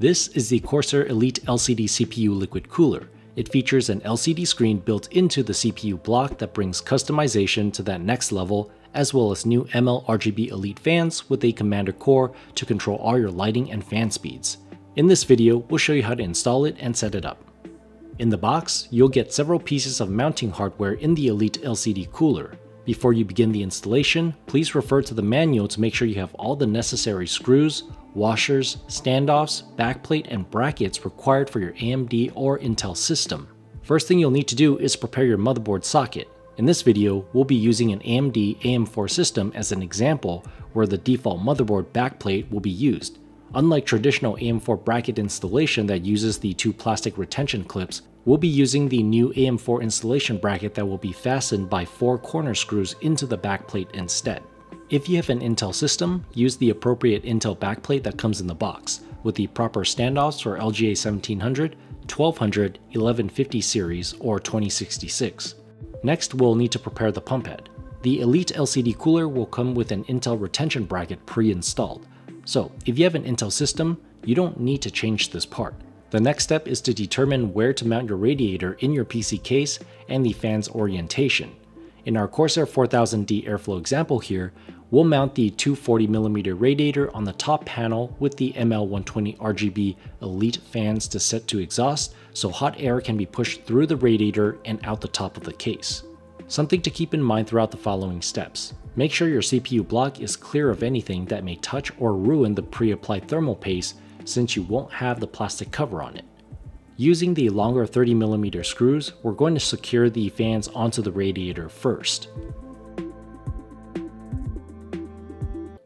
This is the Corsair Elite LCD CPU liquid cooler. It features an LCD screen built into the CPU block that brings customization to that next level, as well as new ML RGB Elite fans with a commander core to control all your lighting and fan speeds. In this video, we'll show you how to install it and set it up. In the box, you'll get several pieces of mounting hardware in the Elite LCD cooler. Before you begin the installation, please refer to the manual to make sure you have all the necessary screws, washers, standoffs, backplate, and brackets required for your AMD or Intel system. First thing you'll need to do is prepare your motherboard socket. In this video, we'll be using an AMD AM4 system as an example where the default motherboard backplate will be used. Unlike traditional AM4 bracket installation that uses the two plastic retention clips, we'll be using the new AM4 installation bracket that will be fastened by four corner screws into the backplate instead. If you have an Intel system, use the appropriate Intel backplate that comes in the box, with the proper standoffs for LGA 1700, 1200, 1150 series, or 2066. Next, we'll need to prepare the pump head. The Elite LCD cooler will come with an Intel retention bracket pre-installed, so if you have an Intel system, you don't need to change this part. The next step is to determine where to mount your radiator in your PC case and the fan's orientation. In our Corsair 4000D airflow example here, we'll mount the 240mm radiator on the top panel with the ML120 RGB Elite fans to set to exhaust so hot air can be pushed through the radiator and out the top of the case. Something to keep in mind throughout the following steps. Make sure your CPU block is clear of anything that may touch or ruin the pre-applied thermal paste since you won't have the plastic cover on it. Using the longer 30mm screws, we're going to secure the fans onto the radiator first.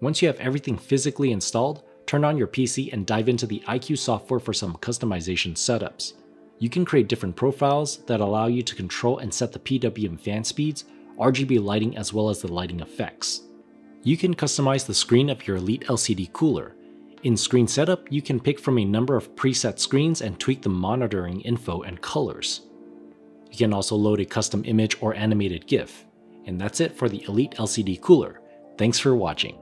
Once you have everything physically installed, turn on your PC and dive into the iCUE software for some customization setups. You can create different profiles that allow you to control and set the PWM fan speeds, RGB lighting as well as the lighting effects. You can customize the screen of your Elite LCD cooler, in Screen Setup, you can pick from a number of preset screens and tweak the monitoring info and colors. You can also load a custom image or animated GIF. And that's it for the Elite LCD Cooler. Thanks for watching.